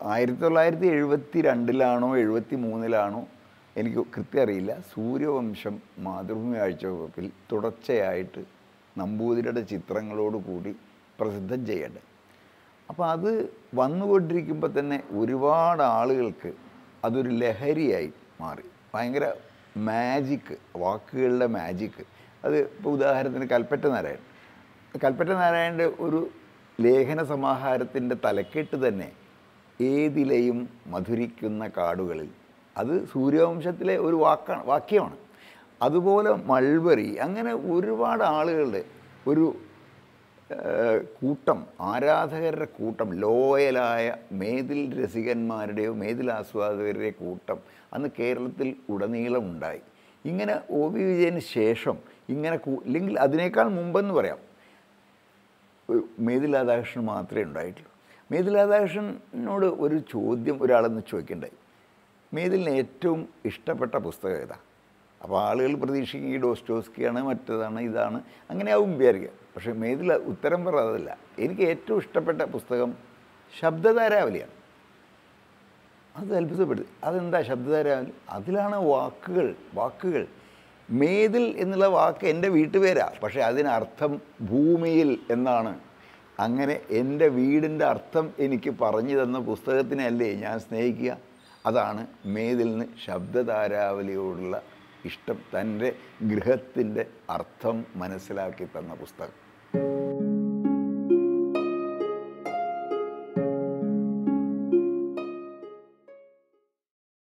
ആയിരത്തി തൊള്ളായിരത്തി എഴുപത്തി രണ്ടിലാണോ എഴുപത്തി മൂന്നിലാണോ എനിക്ക് കൃത്യം അറിയില്ല. സൂര്യവംശം മാതൃഭൂമി ആഴ്ചവകുപ്പിൽ തുടർച്ചയായിട്ട് നമ്പൂതിരിയുടെ ചിത്രങ്ങളോട് കൂടി പ്രസിദ്ധം ചെയ്യേണ്ടത് അപ്പോൾ അത് വന്നുകൊണ്ടിരിക്കുമ്പോൾ തന്നെ ഒരുപാട് ആളുകൾക്ക് അതൊരു ലഹരിയായി മാറി. ഭയങ്കര മാജിക്ക് വാക്കുകളുടെ മാജിക്ക് അത് ഇപ്പോൾ ഉദാഹരണത്തിന് കൽപ്പറ്റ നാരായണൻ കൽപ്പറ്റ നാരായണന്റെ ഒരു ലേഖന സമാഹാരത്തിന്റെ തലക്കെട്ട് തന്നെ ഏതിലെയും മധുരിക്കുന്ന കാടുകളിൽ. അത് സൂര്യവംശത്തിലെ ഒരു വാക്കാണ് വാക്യമാണ്. അതുപോലെ മൾബറി അങ്ങനെ ഒരുപാട് ആളുകളുടെ ഒരു കൂട്ടം ആരാധകരുടെ കൂട്ടം ലോയലായ മേതിൽ രസികന്മാരുടെയോ മേതിൽ ആസ്വാദകരുടെയോ കൂട്ടം അന്ന് കേരളത്തിൽ ഉടനീളം ഉണ്ടായി. ഇങ്ങനെ ഒ വി വിജയന് ശേഷം ഇങ്ങനെ ഇല്ലെങ്കിൽ അതിനേക്കാൾ മുമ്പെന്ന് പറയാം. മേതിൽ രാധാകൃഷ്ണൻ മാത്രമേ ഉണ്ടായിട്ടുള്ളൂ. മേതിൽ രാധാകൃഷ്ണനോട് ഒരു ചോദ്യം ഒരാളെന്ന് ചോദിക്കണ്ടായി. മേതിലിന് ഏറ്റവും ഇഷ്ടപ്പെട്ട പുസ്തകം ഏതാ? അപ്പോൾ ആളുകൾ പ്രതീക്ഷിക്കും ഈ ഡോസ്റ്റോസ്കിയാണ് മറ്റേതാണ് ഇതാണ് അങ്ങനെ ആവും വിചാരിക്കുക. പക്ഷേ മേതിൽ ഉത്തരം പറയാതല്ല. എനിക്ക് ഏറ്റവും ഇഷ്ടപ്പെട്ട പുസ്തകം ശബ്ദധാരാവലിയാണ്. അത് അത്ഭുതപ്പെടുത്തി. അതെന്താ ശബ്ദധാരാവലി? അതിലാണ് വാക്കുകൾ വാക്കുകൾ. മേതിൽ എന്നുള്ള വാക്ക് എന്റെ വീട്ടുപേരാ. പക്ഷേ അതിനർത്ഥം ഭൂമിയിൽ എന്നാണ്. അങ്ങനെ എന്റെ വീടിന്റെ അർത്ഥം എനിക്ക് പറഞ്ഞു തന്ന പുസ്തകത്തിനല്ലേ ഞാൻ സ്നേഹിക്കുക? അതാണ് മേതിലിന് ശബ്ദധാരാവലിയോടുള്ള ഇഷ്ടം. തന്റെ ഗൃഹത്തിന്റെ അർത്ഥം മനസ്സിലാക്കി തന്ന പുസ്തകം.